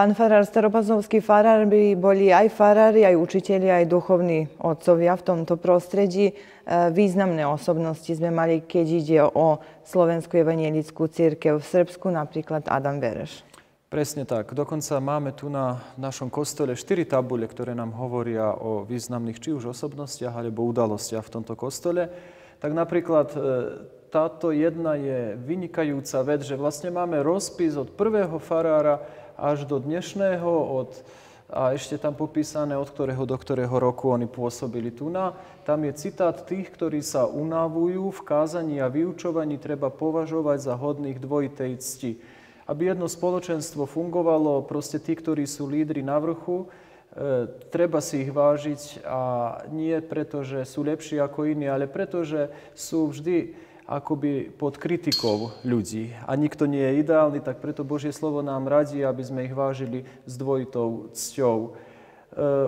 Pán farár, staropazovský farár by boli aj farári, aj učiteľi, aj duchovní otcovia v tomto prostredí. E, významné osobnosti sme mali, keď ide o Slovenskú evangelickú církev v Srbsku, napríklad Adam Vereš. Presne tak. Dokonca máme tu na našom kostole štyri tabule, ktoré nám hovoria o významných či už osobnostiach alebo udalostiach v tomto kostole. Tak napríklad e, táto jedna je vynikajúca vec, že vlastne máme rozpis od prvého farára až do dnešného, od, a ešte tam popísané, od ktorého do ktorého roku oni pôsobili tu na. Tam je citát tých, ktorí sa unavujú v kázaní a vyučovaní treba považovať za hodných dvojitej cti. Aby jedno spoločenstvo fungovalo, proste tí, ktorí sú lídri na vrchu, e, treba si ich vážiť a nie preto, že sú lepší ako iní, ale preto, že sú vždy akoby pod kritikou ľudí. A nikto nie je ideálny, tak preto Božie slovo nám radí, aby sme ich vážili s dvojitou cťou. E,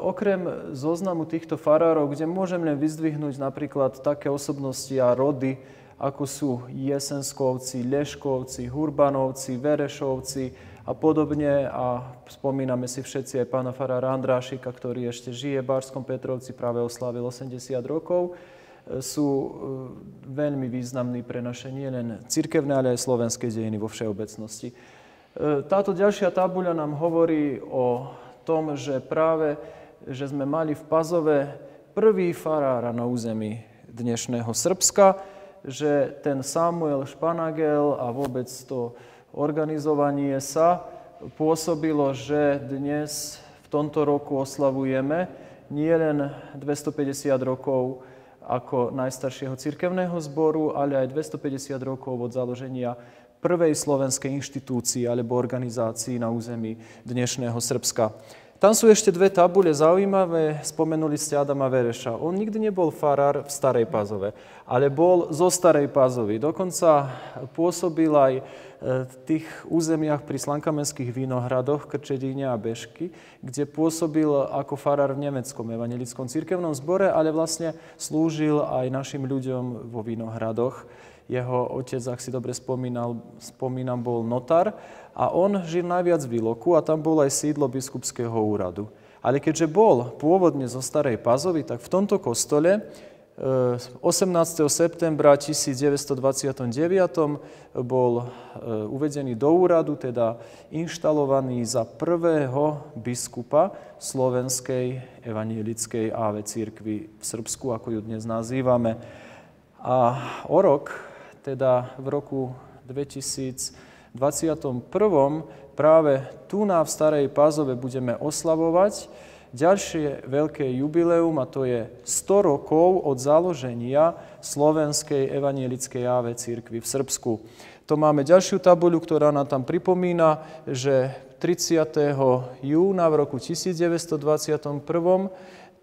okrem zoznamu týchto farárov, kde môžem len vyzdvihnúť napríklad také osobnosti a rody, ako sú Jesenskovci, Leškovci, Hurbanovci, Verešovci a podobne. A spomíname si všetci aj pána farára Andrášika, ktorý ešte žije v Bárskom Petrovci, práve oslavil 80 rokov sú e, veľmi významní pre naše nielen cirkevné, ale aj slovenské dejiny vo všeobecnosti. E, táto ďalšia tabuľa nám hovorí o tom, že práve, že sme mali v Pazove prvý farára na území dnešného Srbska, že ten Samuel Španagel a vôbec to organizovanie sa pôsobilo, že dnes v tomto roku oslavujeme nielen 250 rokov ako najstaršieho cirkevného zboru, ale aj 250 rokov od založenia prvej slovenskej inštitúcii alebo organizácii na území dnešného Srbska. Tam sú ešte dve tabule zaujímavé. Spomenuli ste Adama Vereša. On nikdy nebol farár v Starej Pazove, ale bol zo Starej Pazovy. Dokonca pôsobil aj e, v tých územiach pri Slankamenských vinohradoch, Krčedíne a Bešky, kde pôsobil ako farár v nemeckom evangelickom cirkevnom zbore, ale vlastne slúžil aj našim ľuďom vo vinohradoch. Jeho otec, ak si dobre spomínal, spomínam, bol notár a on žil najviac v Iloku a tam bol aj sídlo biskupského úradu. Ale keďže bol pôvodne zo Starej Pazovy, tak v tomto kostole 18. Eh, septembra 1929 bol eh, uvedený do úradu, teda inštalovaný za prvého biskupa slovenskej evanielickej AV církvy v Srbsku, ako ju dnes nazývame. A o rok, teda v roku 2000 21. práve tu na v Starej Pázove budeme oslavovať ďalšie veľké jubileum a to je 100 rokov od založenia Slovenskej evanielickej AV církvy v Srbsku. To máme ďalšiu tabuľu, ktorá nám tam pripomína, že 30. júna v roku 1921,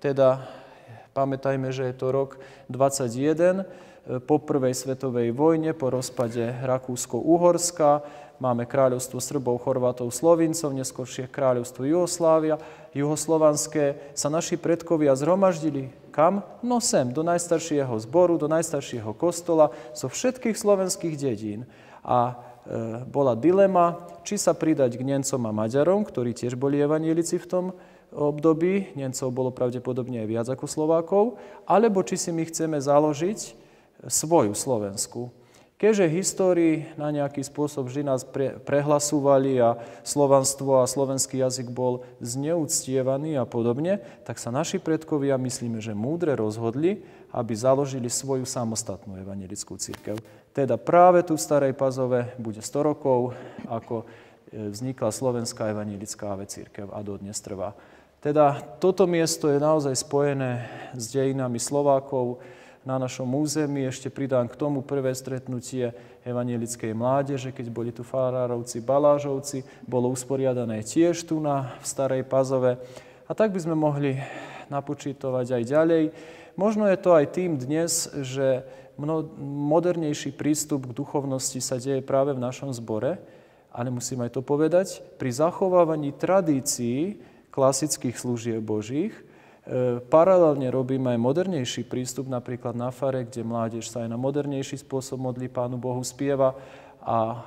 teda pamätajme, že je to rok 21, po prvej svetovej vojne, po rozpade Rakúsko-Uhorska, máme kráľovstvo Srbov, Chorvátov, Slovincov, neskôršie kráľovstvo Jugoslávia, juhoslovanské, sa naši predkovia zhromaždili kam? No sem, do najstaršieho zboru, do najstaršieho kostola, zo všetkých slovenských dedín. A e, bola dilema, či sa pridať k Nemcom a Maďarom, ktorí tiež boli evanielici v tom období, Nemcov bolo pravdepodobne aj viac ako Slovákov, alebo či si my chceme založiť svoju Slovensku. Keďže histórii na nejaký spôsob vždy nás pre, prehlasúvali a slovanstvo a slovenský jazyk bol zneúctievaný a podobne, tak sa naši predkovia, myslíme, že múdre rozhodli, aby založili svoju samostatnú evangelickú církev. Teda práve tu v Starej Pazove bude 100 rokov, ako e, vznikla slovenská evangelická církev a dodnes trvá. Teda toto miesto je naozaj spojené s dejinami Slovákov, na našom území. Ešte pridám k tomu prvé stretnutie evanielickej mládeže, keď boli tu farárovci, balážovci. Bolo usporiadané tiež tu na v Starej Pazove. A tak by sme mohli napočítovať aj ďalej. Možno je to aj tým dnes, že modernejší prístup k duchovnosti sa deje práve v našom zbore, ale musím aj to povedať, pri zachovávaní tradícií klasických služieb Božích, paralelne robíme aj modernejší prístup, napríklad na fare, kde mládež sa aj na modernejší spôsob modlí Pánu Bohu, spieva a e,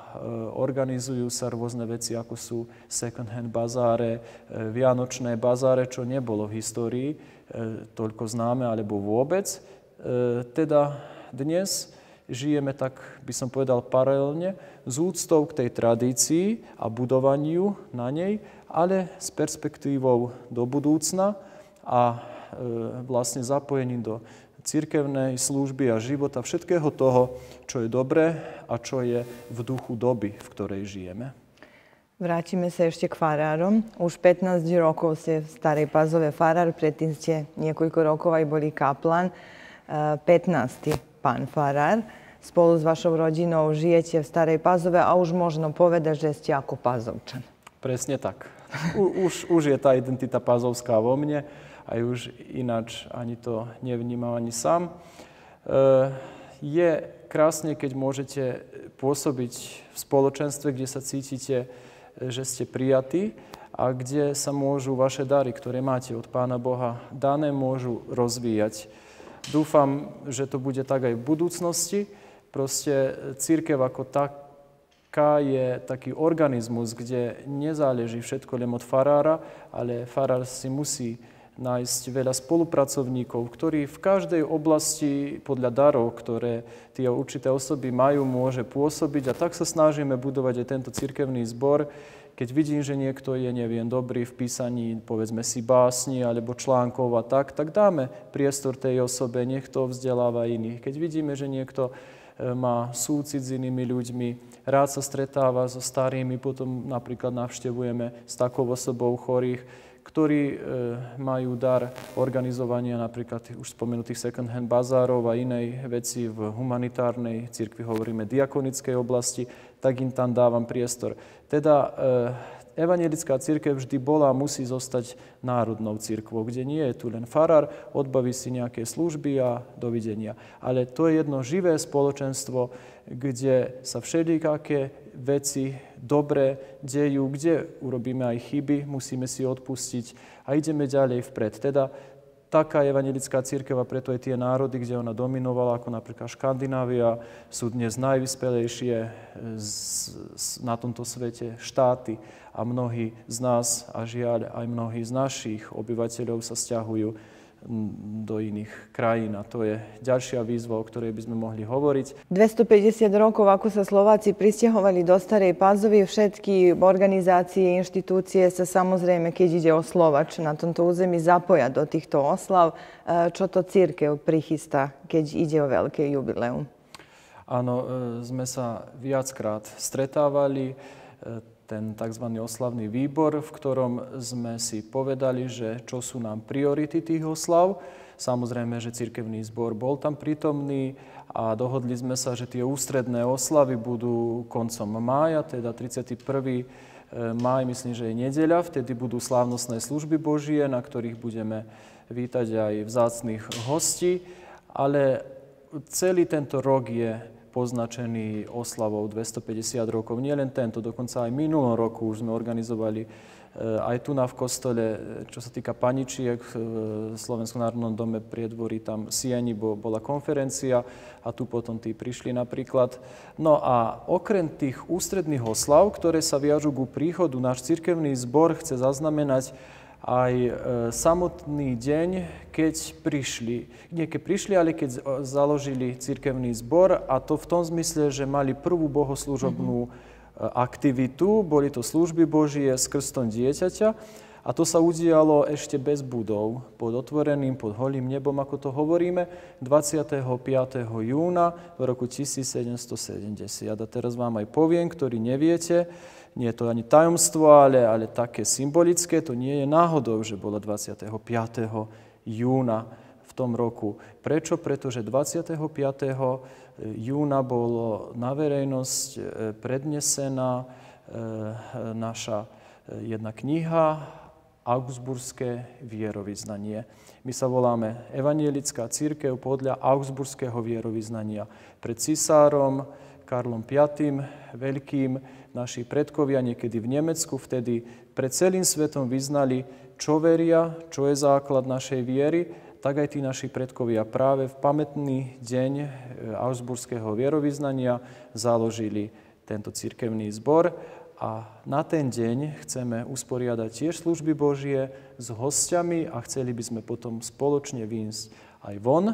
organizujú sa rôzne veci, ako sú second-hand bazáre, e, vianočné bazáre, čo nebolo v histórii e, toľko známe alebo vôbec. Teda dnes žijeme tak, by som povedal, paralelne s úctou k tej tradícii a budovaniu na nej, ale s perspektívou do budúcna a vlastne zapojením do cirkevnej služby a života, všetkého toho, čo je dobré a čo je v duchu doby, v ktorej žijeme. Vrátime sa ešte k farárom. Už 15 rokov ste v Starej Pazove farár, predtým ste niekoľko rokov aj boli kaplan. 15. pán farár. Spolu s vašou rodinou žijete v Starej Pazove a už možno povedať, že ste ako pazovčan. Presne tak. U, už, už je tá identita pazovská vo mne aj už ináč ani to nevnímam ani sám. E, je krásne, keď môžete pôsobiť v spoločenstve, kde sa cítite, že ste prijatí a kde sa môžu vaše dary, ktoré máte od Pána Boha dané, môžu rozvíjať. Dúfam, že to bude tak aj v budúcnosti. Proste církev ako taká je taký organizmus, kde nezáleží všetko len od farára, ale farár si musí nájsť veľa spolupracovníkov, ktorí v každej oblasti podľa darov, ktoré tie určité osoby majú, môže pôsobiť. A tak sa snažíme budovať aj tento cirkevný zbor. Keď vidím, že niekto je, neviem, dobrý v písaní, povedzme si básni alebo článkov a tak, tak dáme priestor tej osobe, nech to vzdeláva iných. Keď vidíme, že niekto e, má súcit s inými ľuďmi, rád sa stretáva so starými, potom napríklad navštevujeme s takou osobou chorých, ktorí e, majú dar organizovania napríklad už spomenutých second-hand bazárov a inej veci v humanitárnej cirkvi, hovoríme diakonickej oblasti, tak im tam dávam priestor. Teda e, evangelická církev vždy bola a musí zostať národnou církvou, kde nie je tu len farár, odbaví si nejaké služby a dovidenia. Ale to je jedno živé spoločenstvo, kde sa všelijaké veci dobré dejú, kde urobíme aj chyby, musíme si odpustiť a ideme ďalej vpred. Teda taká evangelická církev a preto aj tie národy, kde ona dominovala, ako napríklad Škandinávia, sú dnes najvyspelejšie na tomto svete štáty. A mnohí z nás a žiaľ aj mnohí z našich obyvateľov sa stiahujú do iných krajín. A to je ďalšia výzva, o ktorej by sme mohli hovoriť. 250 rokov, ako sa Slováci pristahovali do Starej Pazovy, všetky organizácie, inštitúcie sa samozrejme, keď ide o Slovač na tomto území, zapoja do týchto oslav. E, čo to církev prichystá, keď ide o veľké jubileum? Áno, e, sme sa viackrát stretávali e, ten tzv. oslavný výbor, v ktorom sme si povedali, že čo sú nám priority tých oslav. Samozrejme, že cirkevný zbor bol tam prítomný a dohodli sme sa, že tie ústredné oslavy budú koncom mája, teda 31. E, máj, myslím, že je nedeľa, vtedy budú slávnostné služby Božie, na ktorých budeme vítať aj vzácných hostí, ale celý tento rok je poznačený oslavou 250 rokov. Nie len tento, dokonca aj minulom roku už sme organizovali eh, aj tu na v kostole, eh, čo sa týka paničiek v Slovenskom národnom dome pri dvorí, tam Sieni bo, bola konferencia a tu potom tí prišli napríklad. No a okrem tých ústredných oslav, ktoré sa viažú ku príchodu, náš cirkevný zbor chce zaznamenať aj e, samotný deň, keď prišli, nie keď prišli, ale keď založili cirkevný zbor a to v tom zmysle, že mali prvú bohoslužobnú mm-hmm. aktivitu, boli to služby Božie s krstom dieťaťa a to sa udialo ešte bez budov, pod otvoreným, pod holým nebom, ako to hovoríme, 25. júna v roku 1770. A teraz vám aj poviem, ktorý neviete, nie je to ani tajomstvo, ale, ale také symbolické, to nie je náhodou, že bolo 25. júna v tom roku. Prečo? Pretože 25. júna bolo na verejnosť e, prednesená e, naša jedna kniha Augsburské vierovýznanie. My sa voláme Evanielická církev podľa Augsburského vierovýznania. Pred cisárom Karlom V. Veľkým naši predkovia niekedy v Nemecku vtedy pred celým svetom vyznali, čo veria, čo je základ našej viery, tak aj tí naši predkovia práve v pamätný deň e, Augsburského vierovýznania založili tento cirkevný zbor. A na ten deň chceme usporiadať tiež služby Božie s hostiami a chceli by sme potom spoločne výjsť aj von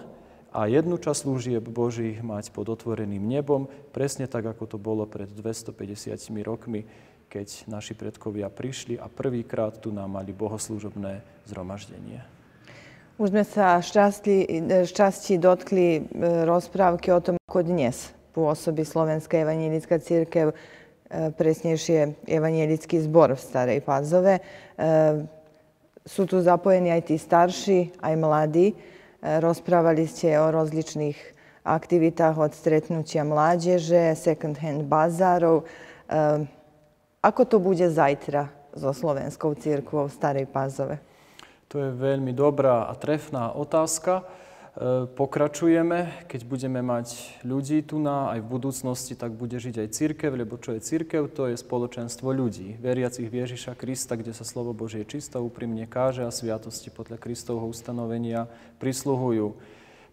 a jednu časť služieb Božích mať pod otvoreným nebom, presne tak, ako to bolo pred 250 rokmi, keď naši predkovia prišli a prvýkrát tu nám mali bohoslúžobné zhromaždenie. Už sme sa šťastí dotkli e, rozprávky o tom, ako dnes pôsobí Slovenská evanielická církev E, presnejšie evanielický zbor v Starej Pazove. E, sú tu zapojení aj tí starší, aj mladí. Rozprávali ste o rozličných aktivitách od stretnutia mládeže, second-hand bazárov. Ako to bude zajtra so Slovenskou církvou Starej Pazove? To je veľmi dobrá a trefná otázka. E, pokračujeme, keď budeme mať ľudí tu na, aj v budúcnosti, tak bude žiť aj církev, lebo čo je církev, to je spoločenstvo ľudí, veriacich v Ježiša Krista, kde sa slovo Božie čisto úprimne káže a sviatosti podľa Kristovho ustanovenia prisluhujú.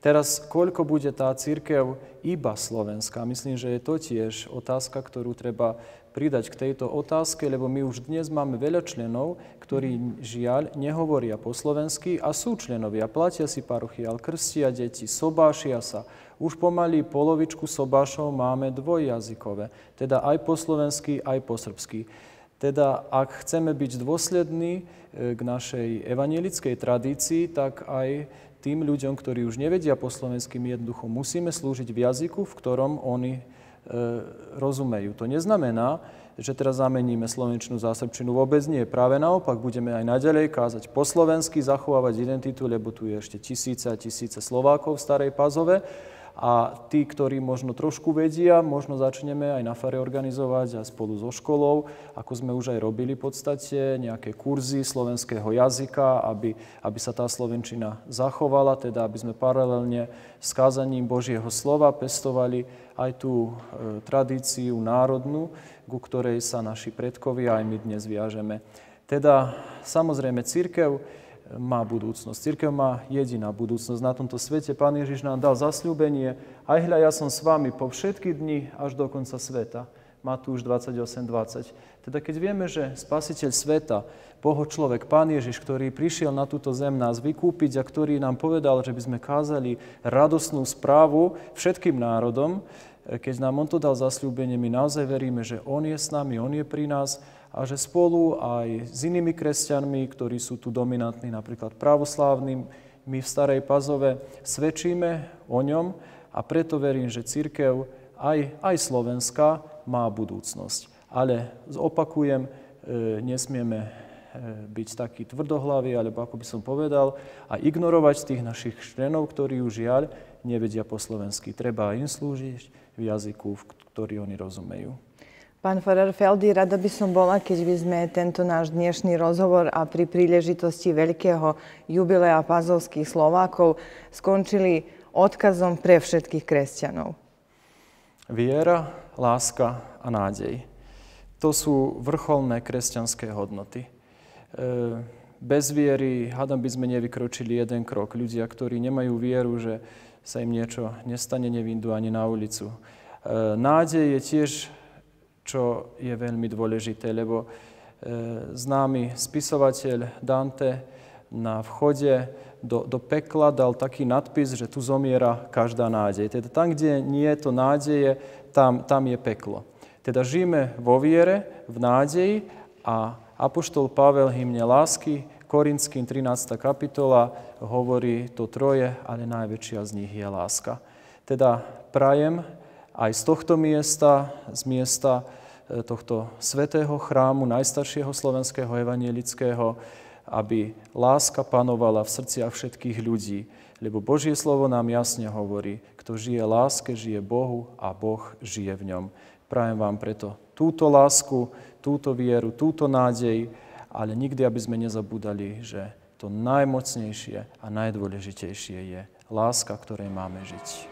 Teraz, koľko bude tá církev iba slovenská? Myslím, že je to tiež otázka, ktorú treba pridať k tejto otázke, lebo my už dnes máme veľa členov, ktorí žiaľ nehovoria po slovensky a sú členovia, platia si parochiál, krstia deti, sobášia sa. Už pomaly polovičku sobášov máme dvojjazykové, teda aj po slovensky, aj po srbsky. Teda ak chceme byť dôslední e, k našej evanielickej tradícii, tak aj tým ľuďom, ktorí už nevedia po slovensky, my jednoducho musíme slúžiť v jazyku, v ktorom oni rozumejú. To neznamená, že teraz zameníme slovenčnú zásrbčinu. Vôbec nie. Práve naopak budeme aj naďalej kázať po slovensky, zachovávať identitu, lebo tu je ešte tisíce a tisíce Slovákov v Starej Pazove a tí, ktorí možno trošku vedia, možno začneme aj na fare organizovať a spolu so školou, ako sme už aj robili v podstate, nejaké kurzy slovenského jazyka, aby, aby sa tá slovenčina zachovala, teda aby sme paralelne s kázaním Božieho slova pestovali aj tú e, tradíciu národnú, ku ktorej sa naši predkovia aj my dnes viažeme. Teda samozrejme církev, má budúcnosť. Církev má jediná budúcnosť na tomto svete. Pán Ježiš nám dal zasľúbenie. Aj hľa, ja som s vami po všetky dni až do konca sveta. Matúš 28.20. Teda keď vieme, že Spasiteľ sveta, Boho človek, Pán Ježiš, ktorý prišiel na túto zem nás vykúpiť a ktorý nám povedal, že by sme kázali radosnú správu všetkým národom, keď nám On to dal zasľúbenie, my naozaj veríme, že On je s nami, On je pri nás a že spolu aj s inými kresťanmi, ktorí sú tu dominantní, napríklad pravoslávnym, my v Starej Pazove svedčíme o ňom a preto verím, že církev aj, aj Slovenska má budúcnosť. Ale opakujem, e, nesmieme e, byť taký tvrdohlavý, alebo ako by som povedal, a ignorovať tých našich členov, ktorí už žiaľ nevedia po slovensky. Treba im slúžiť v jazyku, v ktorý oni rozumejú. Pán Farar Feldy, rada by som bola, keď by sme tento náš dnešný rozhovor a pri príležitosti veľkého jubilea pazovských Slovákov skončili odkazom pre všetkých kresťanov. Viera, láska a nádej. To sú vrcholné kresťanské hodnoty. E, bez viery, hádam by sme nevykročili jeden krok. Ľudia, ktorí nemajú vieru, že sa im niečo nestane, nevindu ani na ulicu. E, nádej je tiež čo je veľmi dôležité, lebo e, známy spisovateľ Dante na vchode do, do pekla dal taký nadpis, že tu zomiera každá nádej. Teda tam, kde nie je to nádeje, tam, tam je peklo. Teda žijeme vo viere, v nádeji a Apoštol Pavel hymne lásky, Korinským 13. kapitola hovorí to troje, ale najväčšia z nich je láska. Teda prajem, aj z tohto miesta, z miesta e, tohto svetého chrámu, najstaršieho slovenského evanielického, aby láska panovala v srdciach všetkých ľudí. Lebo Božie slovo nám jasne hovorí, kto žije láske, žije Bohu a Boh žije v ňom. Prajem vám preto túto lásku, túto vieru, túto nádej, ale nikdy, aby sme nezabúdali, že to najmocnejšie a najdôležitejšie je láska, ktorej máme žiť.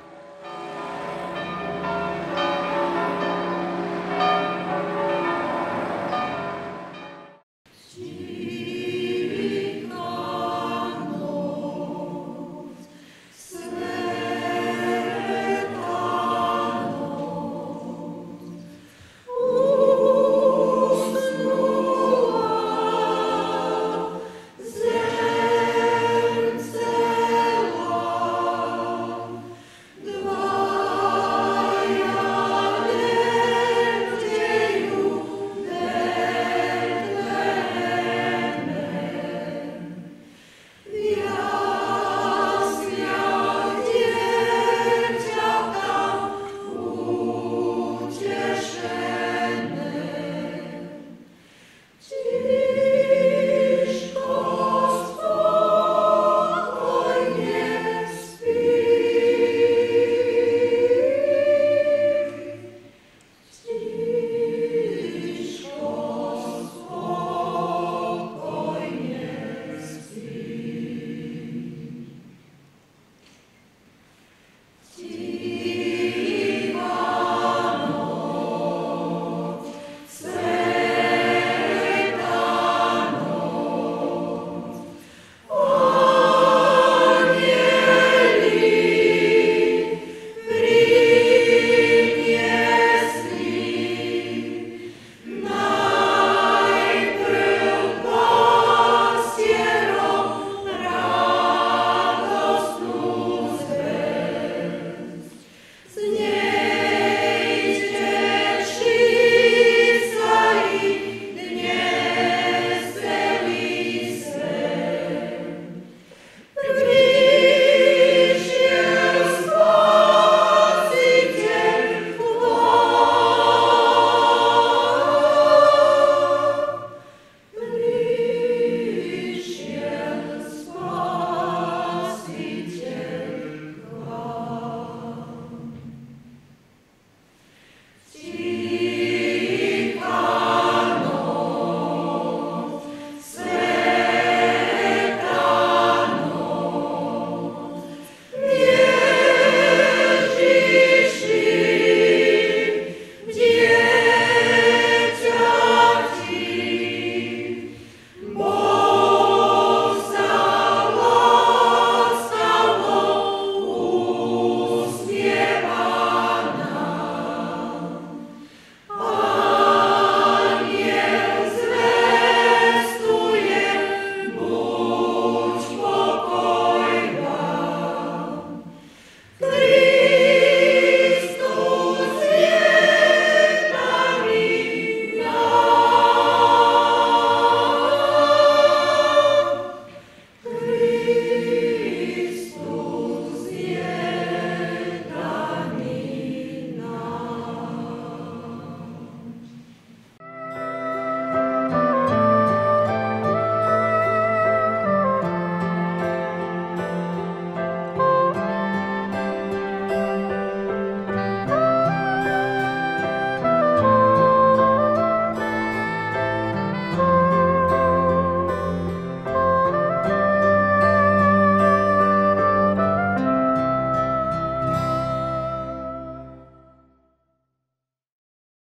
Jesus.